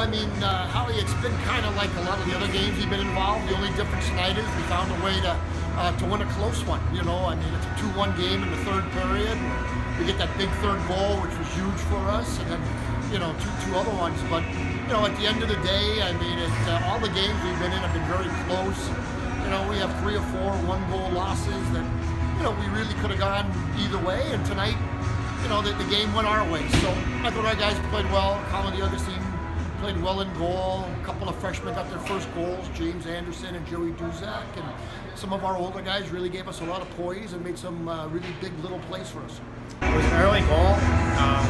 I mean, uh, Howie, it's been kind of like a lot of the other games you've been involved. The only difference tonight is we found a way to uh, to win a close one. You know, I mean, it's a 2-1 game in the third period. We get that big third goal, which was huge for us, and then you know two two other ones. But you know, at the end of the day, I mean, it, uh, all the games we've been in have been very close. You know, we have three or four one-goal losses that you know we really could have gone either way, and tonight. You know, the, the game went our way. So I thought our guys played well. Colin, the other team, played well in goal. A couple of freshmen got their first goals, James Anderson and Joey Duszak. And some of our older guys really gave us a lot of poise and made some uh, really big little plays for us. It was an early goal. Um,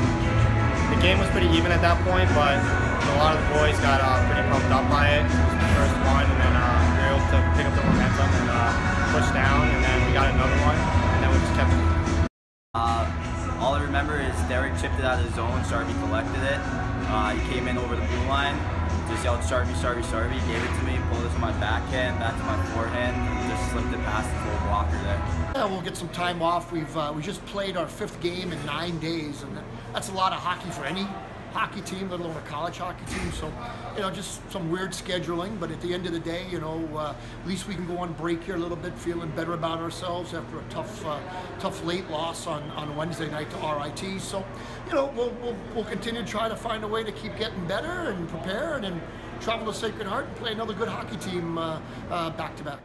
the game was pretty even at that point, but a lot of the boys got uh, pretty pumped up by it. It first one, and then uh, we were able to pick up the momentum and uh, push down, Derek chipped it out of the zone, Sarby collected it. Uh, he came in over the blue line, just yelled Sarby, Sarby, Sarby, gave it to me, pulled it to my backhand, back to my forehand, and just slipped it past the full blocker there. Yeah, we'll get some time off. We've uh, we just played our fifth game in nine days, and that's a lot of hockey for any hockey team, let alone a college hockey team. So, you know, just some weird scheduling. But at the end of the day, you know, uh, at least we can go on break here a little bit, feeling better about ourselves after a tough, uh, tough late loss on, on Wednesday night to RIT. So, you know, we'll, we'll, we'll continue to try to find a way to keep getting better and prepare and travel to Sacred Heart and play another good hockey team uh, uh, back to back.